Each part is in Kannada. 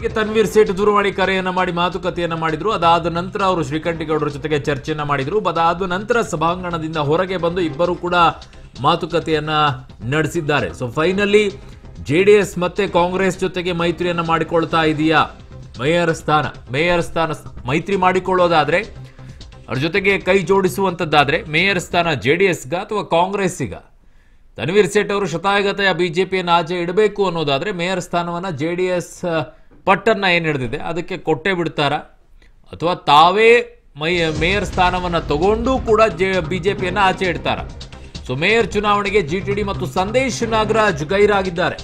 ಅವರಿಗೆ ತನ್ವೀರ್ ಸೇಠ್ ದೂರವಾಣಿ ಕರೆಯನ್ನ ಮಾಡಿ, ಮಾತುಕತೆಯನ್ನ ಮಾಡಿದ್ರು. ಅದಾದ ನಂತರ ಅವರು ಶ್ರೀಕಂಠೇಗೌಡರ ಜೊತೆಗೆ ಚರ್ಚೆಯನ್ನ ಮಾಡಿದ್ರು. ಅದಾದ ನಂತರ ಸಭಾಂಗಣದಿಂದ ಹೊರಗೆ ಬಂದು ಇಬ್ಬರು ಕೂಡ ಮಾತುಕತೆಯನ್ನ ನಡೆಸಿದ್ದಾರೆ. ಸೊ ಫೈನಲಿ ಜೆಡಿಎಸ್ ಮತ್ತೆ ಕಾಂಗ್ರೆಸ್ ಜೊತೆಗೆ ಮೈತ್ರಿಯನ್ನ ಮಾಡಿಕೊಳ್ತಾ ಇದೆಯಾ? ಮೇಯರ್ ಸ್ಥಾನ ಮೇಯರ್ ಸ್ಥಾನ ಮೈತ್ರಿ ಮಾಡಿಕೊಳ್ಳೋದಾದ್ರೆ, ಅವ್ರ ಜೊತೆಗೆ ಕೈ ಜೋಡಿಸುವಂತದ್ದಾದ್ರೆ, ಮೇಯರ್ ಸ್ಥಾನ ಜೆ ಡಿ ಎಸ್ಗ ಅಥವಾ ಕಾಂಗ್ರೆಸ್ಸಿಗ? ತನ್ವೀರ್ ಸೇಠ್ ಅವರು ಶತಾಯಗತೆಯ ಬಿಜೆಪಿಯನ್ನು ಆಚೆ ಇಡಬೇಕು ಅನ್ನೋದಾದ್ರೆ, ಮೇಯರ್ ಸ್ಥಾನವನ್ನ ಜೆ ಡಿ ಎಸ್ ಪಟ್ಟನ್ನ ಏನು ಹಿಡಿದಿದೆ? ಅದಕ್ಕೆ ಕೊಟ್ಟೆ ಬಿಡ್ತಾರ? ಅಥವಾ ತಾವೇ ಮೈ, ಮೇಯರ್ ಸ್ಥಾನವನ್ನು ತಗೊಂಡು ಕೂಡ ಜೆ ಬಿ ಜೆ ಪಿಯನ್ನು ಆಚೆ ಇಡ್ತಾರ? ಸೊ ಮೇಯರ್ ಚುನಾವಣೆಗೆ ಜಿ ಟಿ ಡಿ ಮತ್ತು ಸಂದೇಶ್ ನಾಗರಾಜ್ ಗೈರಾಗಿದ್ದಾರೆ.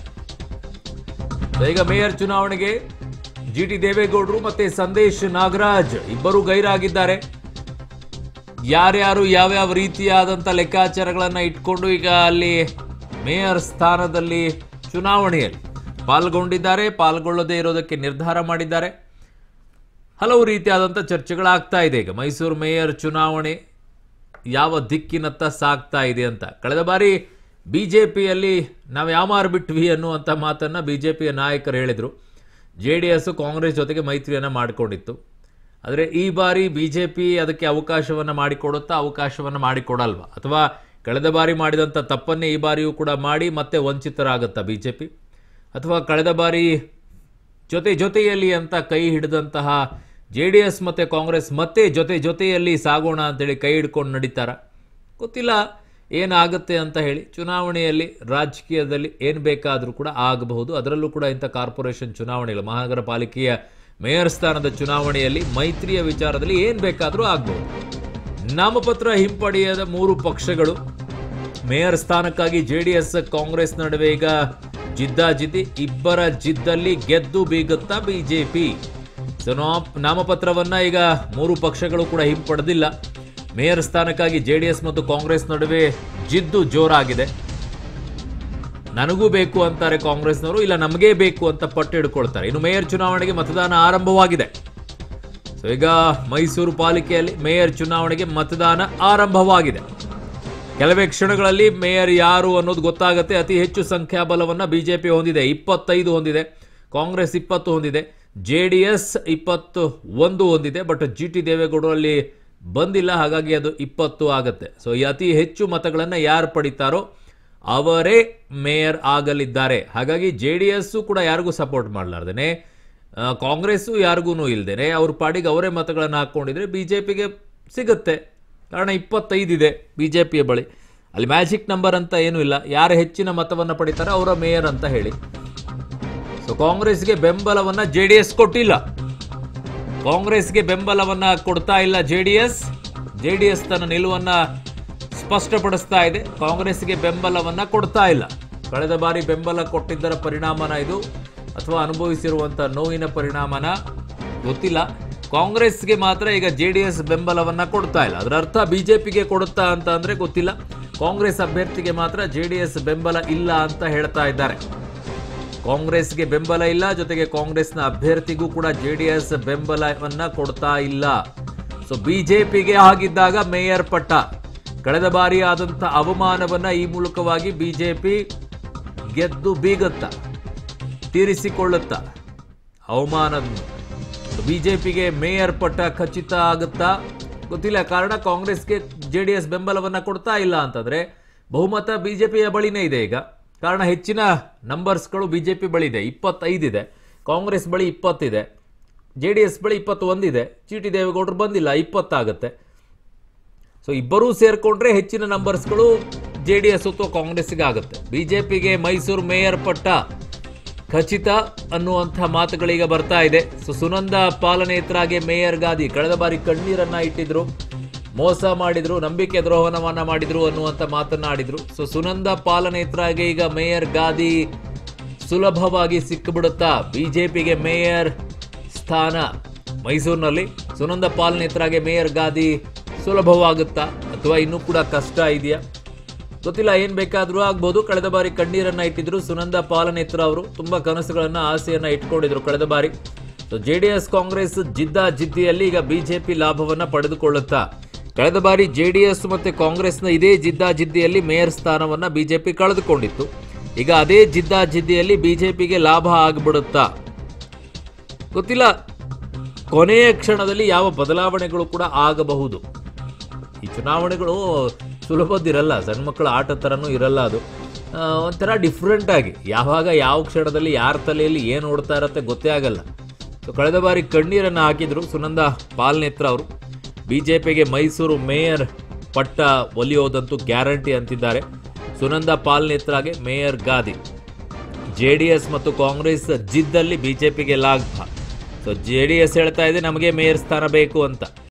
ಈಗ ಮೇಯರ್ ಚುನಾವಣೆಗೆ ಜಿ ಟಿ ದೇವೇಗೌಡರು ಮತ್ತೆ ಸಂದೇಶ್ ನಾಗರಾಜ್ ಇಬ್ಬರು ಗೈರಾಗಿದ್ದಾರೆ. ಯಾರ್ಯಾರು ಯಾವ್ಯಾವ ರೀತಿಯಾದಂಥ ಲೆಕ್ಕಾಚಾರಗಳನ್ನು ಇಟ್ಕೊಂಡು ಈಗ ಅಲ್ಲಿ ಮೇಯರ್ ಸ್ಥಾನದಲ್ಲಿ ಚುನಾವಣೆಯಲ್ಲಿ ಪಾಲ್ಗೊಂಡಿದ್ದಾರೆ, ಪಾಲ್ಗೊಳ್ಳದೇ ಇರೋದಕ್ಕೆ ನಿರ್ಧಾರ ಮಾಡಿದ್ದಾರೆ. ಹಲವು ರೀತಿಯಾದಂಥ ಚರ್ಚೆಗಳಾಗ್ತಾ ಇದೆ. ಈಗ ಮೈಸೂರು ಮೇಯರ್ ಚುನಾವಣೆ ಯಾವ ದಿಕ್ಕಿನತ್ತ ಸಾಗ್ತಾ ಇದೆ ಅಂತ. ಕಳೆದ ಬಾರಿ ಬಿ ಜೆ ಪಿಯಲ್ಲಿ ನಾವು ಯಾಮಾರು ಬಿಟ್ವಿ ಅನ್ನುವಂಥ ಮಾತನ್ನು ಬಿ ಜೆ ಪಿಯ ನಾಯಕರು ಹೇಳಿದರು. ಜೆ ಡಿ ಎಸ್ ಕಾಂಗ್ರೆಸ್ ಜೊತೆಗೆ ಮೈತ್ರಿಯನ್ನು ಮಾಡಿಕೊಂಡಿತ್ತು. ಆದರೆ ಈ ಬಾರಿ ಬಿ ಜೆ ಪಿ ಅದಕ್ಕೆ ಅವಕಾಶವನ್ನು ಮಾಡಿಕೊಡುತ್ತಾ ಅವಕಾಶವನ್ನು ಮಾಡಿಕೊಡಲ್ವಾ? ಅಥವಾ ಕಳೆದ ಬಾರಿ ಮಾಡಿದಂಥ ತಪ್ಪನ್ನೇ ಈ ಬಾರಿಯೂ ಕೂಡ ಮಾಡಿ ಮತ್ತೆ ವಂಚಿತರಾಗುತ್ತಾ ಬಿ ಜೆ ಪಿ ಅಥವಾ ಕಳೆದ ಬಾರಿ ಜೊತೆ ಜೊತೆಯಲ್ಲಿ ಅಂತ ಕೈ ಹಿಡಿದಂತಹ ಜೆ ಡಿ ಎಸ್ ಮತ್ತು ಕಾಂಗ್ರೆಸ್ ಮತ್ತೆ ಜೊತೆ ಜೊತೆಯಲ್ಲಿ ಸಾಗೋಣ ಅಂತೇಳಿ ಕೈ ಹಿಡ್ಕೊಂಡು ನಡೀತಾರ. ಗೊತ್ತಿಲ್ಲ ಏನಾಗುತ್ತೆ ಅಂತ ಹೇಳಿ ಚುನಾವಣೆಯಲ್ಲಿ ರಾಜಕೀಯದಲ್ಲಿ ಏನು ಬೇಕಾದರೂ ಕೂಡ ಆಗಬಹುದು. ಅದರಲ್ಲೂ ಕೂಡ ಇಂಥ ಕಾರ್ಪೊರೇಷನ್ ಚುನಾವಣೆಗಳು ಮಹಾನಗರ ಪಾಲಿಕೆಯ ಮೇಯರ್ ಸ್ಥಾನದ ಚುನಾವಣೆಯಲ್ಲಿ ಮೈತ್ರಿಯ ವಿಚಾರದಲ್ಲಿ ಏನು ಬೇಕಾದರೂ ಆಗಬಹುದು. ನಾಮಪತ್ರ ಹಿಂಪಡೆಯದ ಮೂರು ಪಕ್ಷಗಳು ಮೇಯರ್ ಸ್ಥಾನಕ್ಕಾಗಿ ಜೆ ಡಿ ಎಸ್ ಕಾಂಗ್ರೆಸ್ ನಡುವೆ ಈಗ ಜಿದ್ದಾಜಿದ್ದಿ ಇಬ್ಬರ ಜಿದ್ದಲ್ಲಿ ಗೆದ್ದು ಬೀಗುತ್ತಾ ಬಿಜೆಪಿ. ಸೊ ನಾಮಪತ್ರವನ್ನ ಈಗ ಮೂರು ಪಕ್ಷಗಳು ಕೂಡ ಹಿಂಪಡೆದಿಲ್ಲ. ಮೇಯರ್ ಸ್ಥಾನಕ್ಕಾಗಿ ಜೆ ಮತ್ತು ಕಾಂಗ್ರೆಸ್ ನಡುವೆ ಜಿದ್ದು ಜೋರಾಗಿದೆ. ನನಗೂ ಬೇಕು ಅಂತಾರೆ ಕಾಂಗ್ರೆಸ್ನವರು, ಇಲ್ಲ ನಮಗೇ ಬೇಕು ಅಂತ ಪಟ್ಟು ಹಿಡ್ಕೊಳ್ತಾರೆ. ಇನ್ನು ಮೇಯರ್ ಚುನಾವಣೆಗೆ ಮತದಾನ ಆರಂಭವಾಗಿದೆ. ಸೊ ಈಗ ಮೈಸೂರು ಪಾಲಿಕೆಯಲ್ಲಿ ಮೇಯರ್ ಚುನಾವಣೆಗೆ ಮತದಾನ ಆರಂಭವಾಗಿದೆ. ಕೆಲವೇ ಕ್ಷಣಗಳಲ್ಲಿ ಮೇಯರ್ ಯಾರು ಅನ್ನೋದು ಗೊತ್ತಾಗುತ್ತೆ. ಅತಿ ಹೆಚ್ಚು ಸಂಖ್ಯಾಬಲವನ್ನ ಬಿಜೆಪಿ ಹೊಂದಿದೆ. ಇಪ್ಪತ್ತೈದು ಹೊಂದಿದೆ. ಕಾಂಗ್ರೆಸ್ ಇಪ್ಪತ್ತು ಹೊಂದಿದೆ. ಜೆ ಡಿ ಎಸ್ ಇಪ್ಪತ್ತು ಒಂದು ಹೊಂದಿದೆ. ಬಟ್ ಜಿ ಟಿ ದೇವೇಗೌಡರಲ್ಲಿ ಬಂದಿಲ್ಲ. ಹಾಗಾಗಿ ಅದು ಇಪ್ಪತ್ತು ಆಗುತ್ತೆ. ಸೊ ಈ ಅತಿ ಹೆಚ್ಚು ಮತಗಳನ್ನು ಯಾರು ಪಡಿತಾರೋ ಅವರೇ ಮೇಯರ್ ಆಗಲಿದ್ದಾರೆ. ಹಾಗಾಗಿ ಜೆ ಡಿ ಎಸ್ಸು ಕೂಡ ಯಾರಿಗೂ ಸಪೋರ್ಟ್ ಮಾಡಲಾರ್ದೇನೆ. ಕಾಂಗ್ರೆಸ್ಸು ಯಾರಿಗೂ ಇಲ್ದೇನೆ. ಅವ್ರ ಪಾಡಿಗೆ ಅವರೇ ಮತಗಳನ್ನು ಹಾಕ್ಕೊಂಡಿದ್ರೆ ಬಿ ಜೆ ಪಿಗೆ ಸಿಗುತ್ತೆ. ಕಾರಣ ಇಪ್ಪತ್ತೈದಿದೆ ಬಿ ಜೆ ಪಿಯ ಬಳಿ. ಅಲ್ಲಿ ಮ್ಯಾಜಿಕ್ ನಂಬರ್ ಅಂತ ಏನೂ ಇಲ್ಲ. ಯಾರು ಹೆಚ್ಚಿನ ಮತವನ್ನು ಪಡಿತಾರೆ ಅವರ ಮೇಯರ್ ಅಂತ ಹೇಳಿ. ಸೊ ಕಾಂಗ್ರೆಸ್ಗೆ ಬೆಂಬಲವನ್ನು ಜೆ ಡಿ ಎಸ್ ಕೊಟ್ಟಿಲ್ಲ. ಕಾಂಗ್ರೆಸ್ಗೆ ಬೆಂಬಲವನ್ನು ಕೊಡ್ತಾ ಇಲ್ಲ J D S. J D S ತನ್ನ ನಿಲುವನ್ನು ಸ್ಪಷ್ಟಪಡಿಸ್ತಾ ಇದೆ. ಕಾಂಗ್ರೆಸ್ಗೆ ಬೆಂಬಲವನ್ನು ಕೊಡ್ತಾ ಇಲ್ಲ. ಕಳೆದ ಬಾರಿ ಬೆಂಬಲ ಕೊಟ್ಟಿದ್ದರ ಪರಿಣಾಮನ ಇದು. ಅಥವಾ ಅನುಭವಿಸಿರುವಂಥ ನೋವಿನ ಪರಿಣಾಮನ ಗೊತ್ತಿಲ್ಲ. ಕಾಂಗ್ರೆಸ್ಗೆ ಮಾತ್ರ ಈಗ ಜೆ ಡಿ ಎಸ್ ಬೆಂಬಲವನ್ನ ಕೊಡ್ತಾ ಇಲ್ಲ. ಅದರ ಅರ್ಥ ಬಿಜೆಪಿಗೆ ಕೊಡುತ್ತಾ ಅಂತ ಅಂದರೆ ಗೊತ್ತಿಲ್ಲ. ಕಾಂಗ್ರೆಸ್ ಅಭ್ಯರ್ಥಿಗೆ ಮಾತ್ರ ಜೆ ಡಿ ಎಸ್ ಬೆಂಬಲ ಇಲ್ಲ ಅಂತ ಹೇಳ್ತಾ ಇದ್ದಾರೆ. ಕಾಂಗ್ರೆಸ್ಗೆ ಬೆಂಬಲ ಇಲ್ಲ, ಜೊತೆಗೆ ಕಾಂಗ್ರೆಸ್ನ ಅಭ್ಯರ್ಥಿಗೂ ಕೂಡ ಜೆ ಡಿ ಎಸ್ ಬೆಂಬಲವನ್ನ ಕೊಡ್ತಾ ಇಲ್ಲ. ಸೊ ಬಿಜೆಪಿಗೆ ಆಗಿದ್ದಾಗ ಮೇಯರ್ ಪಟ್ಟ, ಕಳೆದ ಬಾರಿ ಆದಂತ ಅವಮಾನವನ್ನ ಈ ಮೂಲಕವಾಗಿ ಬಿಜೆಪಿ ಗೆದ್ದು ಬೀಗತ್ತ, ತೀರಿಸಿಕೊಳ್ಳುತ್ತ. ಅವಮಾನವನ್ನು ಬಿಜೆಪಿಗೆ ಮೇಯರ್ ಪಟ್ಟ ಖಚಿತ ಆಗುತ್ತಾ? ಗೊತ್ತಿಲ್ಲ, ಕಾರಣ ಕಾಂಗ್ರೆಸ್ಗೆ ಜೆ ಡಿ ಎಸ್ ಬೆಂಬಲವನ್ನು ಕೊಡ್ತಾ ಇಲ್ಲ ಅಂತಂದ್ರೆ ಬಹುಮತ ಬಿಜೆಪಿಯ ಬಳಿನೇ ಇದೆ ಈಗ. ಕಾರಣ ಹೆಚ್ಚಿನ ನಂಬರ್ಸ್ಗಳು ಬಿಜೆಪಿ ಬಳಿ ಇದೆ ಇಪ್ಪತ್ತೈದಿದೆ. ಕಾಂಗ್ರೆಸ್ ಬಳಿ ಇಪ್ಪತ್ತಿದೆ. ಜೆ ಡಿ ಎಸ್ ಬಳಿ ಇಪ್ಪತ್ತೊಂದಿದೆ. ಚಿ ಟಿ ದೇವೇಗೌಡರು ಬಂದಿಲ್ಲ, ಇಪ್ಪತ್ತಾಗುತ್ತೆ. ಸೊ ಇಬ್ಬರೂ ಸೇರಿಕೊಂಡ್ರೆ ಹೆಚ್ಚಿನ ನಂಬರ್ಸ್ಗಳು ಜೆ ಡಿ ಎಸ್ ಅಥವಾ ಕಾಂಗ್ರೆಸ್ಗೆ ಆಗುತ್ತೆ ಬಿಜೆಪಿಗೆ ಮೈಸೂರು ಮೇಯರ್ ಪಟ್ಟ ಖಚಿತ ಅನ್ನುವಂಥ ಮಾತುಗಳೀಗ ಬರ್ತಾ ಇದೆ. ಸೊ, ಸುನಂದ ಪಾಲನೇತ್ರಾಗೆ ಮೇಯರ್ ಗಾದಿ ಕಳೆದ ಬಾರಿ ಕಣ್ಣೀರನ್ನ ಇಟ್ಟಿದ್ರು, ಮೋಸ ಮಾಡಿದ್ರು, ನಂಬಿಕೆ ದ್ರೋಹನವನ್ನ ಮಾಡಿದ್ರು ಅನ್ನುವಂಥ ಮಾತನ್ನ ಆಡಿದ್ರು ಸೊ, ಸುನಂದ ಪಾಲನೇತ್ರಾಗೆ ಈಗ ಮೇಯರ್ ಗಾದಿ ಸುಲಭವಾಗಿ ಸಿಕ್ಕಿಬಿಡುತ್ತಾ ಬಿಜೆಪಿಗೆ ಮೇಯರ್ ಸ್ಥಾನ ಮೈಸೂರಿನಲ್ಲಿ. ಸುನಂದ ಪಾಲನೇತ್ರಾಗೆ ಮೇಯರ್ ಗಾದಿ ಸುಲಭವಾಗುತ್ತಾ ಅಥವಾ ಇನ್ನೂ ಕೂಡ ಕಷ್ಟ ಇದೆಯಾ? ಗೊತ್ತಿಲ್ಲ ಏನ್ ಬೇಕಾದ್ರೂ ಆಗ್ಬೋದು. ಕಳೆದ ಬಾರಿ ಕಣ್ಣೀರನ್ನ ಇಟ್ಟಿದ್ರು ಸುನಂದ ಪಾಲನೇತ್ರ ಅವರು. ತುಂಬಾ ಕನಸುಗಳನ್ನ, ಆಸೆಯನ್ನ ಇಟ್ಕೊಂಡಿದ್ರು ಕಳೆದ ಬಾರಿ. ಜೆ ಡಿ ಎಸ್ ಕಾಂಗ್ರೆಸ್ ಜಿದ್ದ ಜಿದ್ದಿಯಲ್ಲಿ ಈಗ ಬಿಜೆಪಿ ಲಾಭವನ್ನ ಪಡೆದುಕೊಳ್ಳುತ್ತಾ. ಕಳೆದ ಬಾರಿ ಜೆ ಡಿ ಎಸ್ ಮತ್ತೆ ಕಾಂಗ್ರೆಸ್ನ ಇದೇ ಜಿದ್ದ ಜಿದ್ದಿಯಲ್ಲಿ ಮೇಯರ್ ಸ್ಥಾನವನ್ನ ಬಿಜೆಪಿ ಕಳೆದುಕೊಂಡಿತ್ತು. ಈಗ ಅದೇ ಜಿದ್ದ ಜಿದ್ದಿಯಲ್ಲಿ ಬಿಜೆಪಿಗೆ ಲಾಭ ಆಗಿಬಿಡುತ್ತಾ. ಗೊತ್ತಿಲ್ಲ, ಕೊನೆಯ ಕ್ಷಣದಲ್ಲಿ ಯಾವ ಬದಲಾವಣೆಗಳು ಕೂಡ ಆಗಬಹುದು. ಈ ಚುನಾವಣೆಗಳು ಸುಲಭದ್ದಿರಲ್ಲ ಸಣ್ಣ ಮಕ್ಕಳ ಆಟ ಥರನೂ ಇರಲ್ಲ ಅದು. ಒಂಥರ ಡಿಫ್ರೆಂಟಾಗಿ ಯಾವಾಗ ಯಾವ ಕ್ಷಣದಲ್ಲಿ ಯಾರ ತಲೆಯಲ್ಲಿ ಏನು ಓಡ್ತಾ ಇರತ್ತೆ ಗೊತ್ತೇ ಆಗಲ್ಲ. ಸೊ ಕಳೆದ ಬಾರಿ ಕಣ್ಣೀರನ್ನು ಹಾಕಿದ್ರು ಸುನಂದ ಪಾಲ್ನೇತ್ರ ಅವರು. ಬಿ ಜೆ ಪಿಗೆ ಮೈಸೂರು ಮೇಯರ್ ಪಟ್ಟ ಒಲಿಯೋದಂತೂ ಗ್ಯಾರಂಟಿ ಅಂತಿದ್ದಾರೆ. ಸುನಂದ ಪಾಲ್ನೇತ್ರಾಗೆ ಮೇಯರ್ ಗಾದಿ. ಜೆ ಡಿ ಎಸ್ ಮತ್ತು ಕಾಂಗ್ರೆಸ್ ಜಿದ್ದಲ್ಲಿ ಬಿ ಜೆ ಪಿಗೆ ಲಾಭ ಸೊ ಜೆ ಡಿ ಎಸ್ ಹೇಳ್ತಾ ಇದೆ, ನಮಗೆ ಮೇಯರ್ ಸ್ಥಾನ ಬೇಕು ಅಂತ.